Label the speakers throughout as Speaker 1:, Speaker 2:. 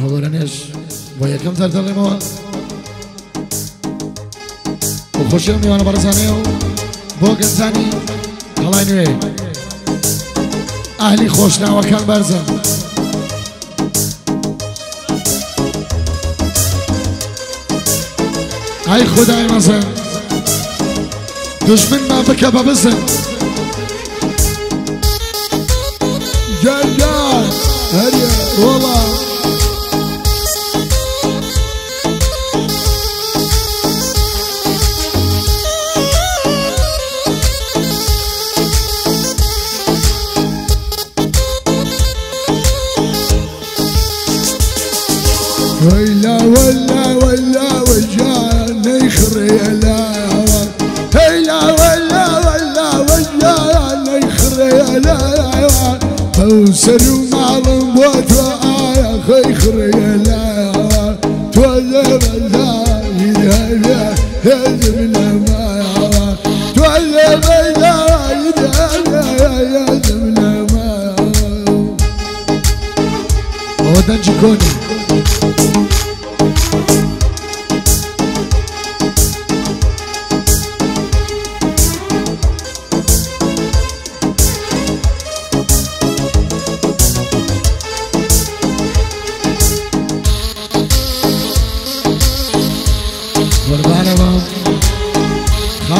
Speaker 1: خب، آورنش با یکم ترتل ما و خوشی میانه برای زنه و بوگن زنی. حالا اینوی اهلی خوش نوکن برزن. ای خدای مزن. دشمن ما به کبه بزن. گرگر هریا. رولا فوسر معظم وتوعى خي خري لا. تولى بلا يدهلا يدمنا ما تولى بلا يدهلا يدمنا ما ودنجي كوني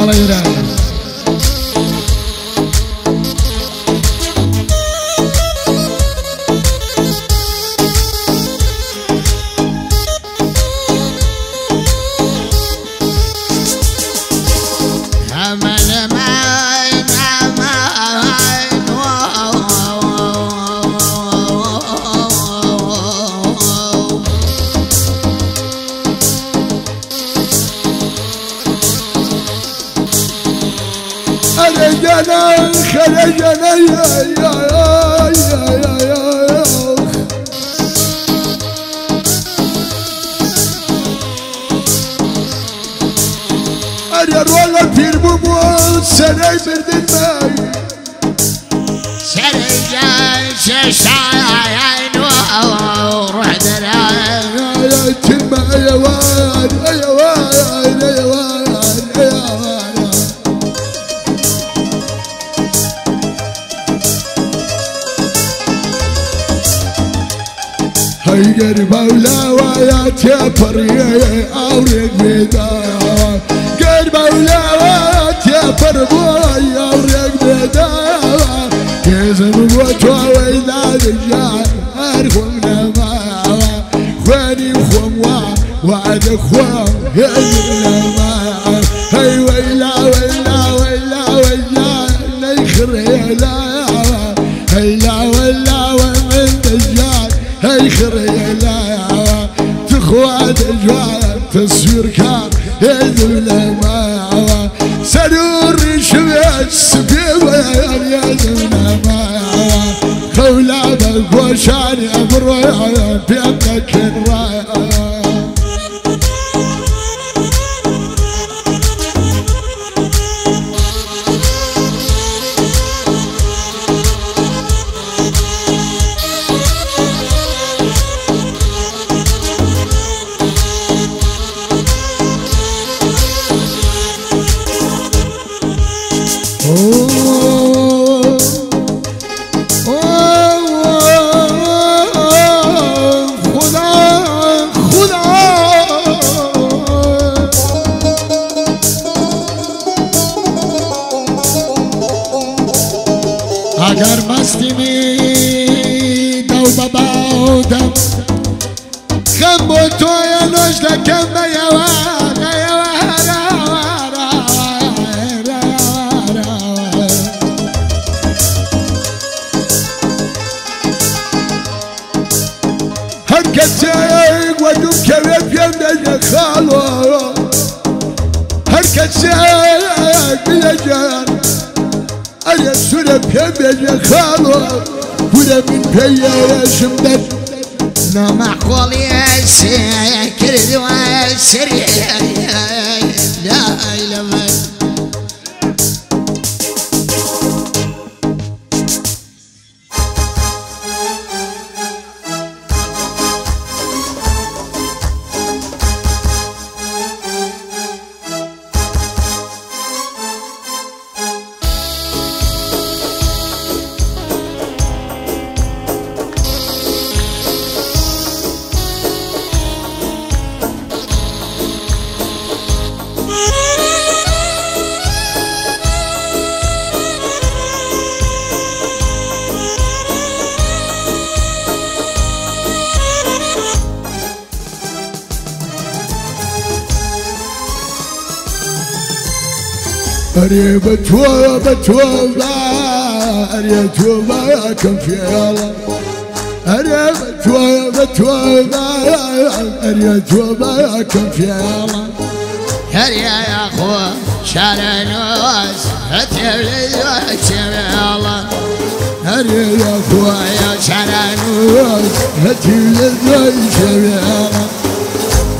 Speaker 1: Fala aí, Dani. Amém. Karacana, karacana ya ya ya
Speaker 2: ya ya ya
Speaker 1: Arya rola bu bu seray berdin bay Serey ya şeşaya هاي قرب ولاوات يا فريه أوريك بيداوات قرب ولاوات يا فربوي أوريك بيداوات يزم الوتوى وإذا رجال أرخمنا ما خواني وخوا وعد اخوا يزمنا ما هاي ويلا ويلا ويلا ويلا نيخري لا هيلا ولا ومن دجال هاي خريلا تخوات اجوال تصوير كان يدل ما سرور شبيت سبيبة يا يدل ما خولا بالقوشان أمر بيدك الرايه اگر خم با تو یا نشتکم بیوان هر کسی ودوم که بیم دیگه خالو هر کسی بیجان ایا سوره پیم دیگه خالو بوده من پیشم در
Speaker 2: لا معقول يا سكر وسري لا إله
Speaker 1: قريبة توبة توبة قريبة توبة كم في الله. قريبة توبة توبة قريبة توبة كم في الله.
Speaker 2: هل يا أخو شالنوس هتبلد الله.
Speaker 1: هري يا
Speaker 2: ويا شالنوس
Speaker 1: هتي للذي شبيرة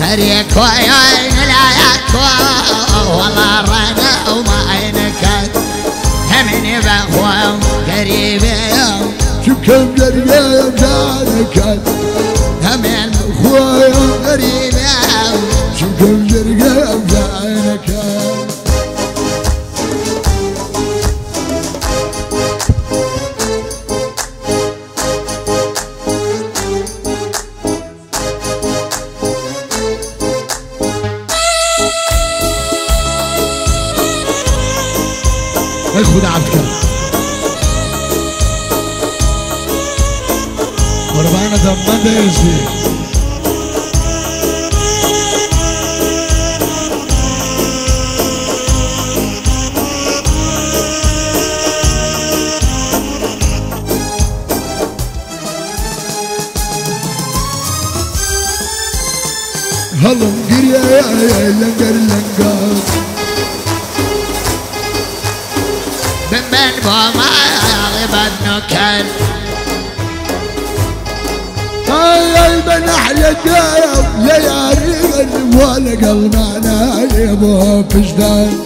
Speaker 2: هريك ويا لا يكوى والله رانا وما عينك همني بخوة قريب يوم.
Speaker 1: شو كم درقة بجانك
Speaker 2: همن
Speaker 1: خويا
Speaker 2: قريب يوم.
Speaker 1: شو كم خذ عبدك وربعنا ضمان ده يزدي هلم قريا يا لنقر لنقر
Speaker 2: بمن غبت نكر
Speaker 1: هاي المنح يدايم يا ياري غنم ولا قلبنا يبو فجدان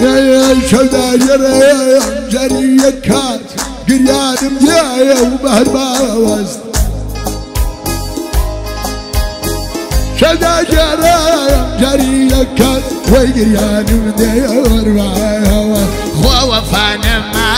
Speaker 1: يا يا شدا جري جري كات قريان مجايا وبهر ما وسط شدا جري جري كات وقريان مجايا وبهر ما وسط
Speaker 2: هو وفان ما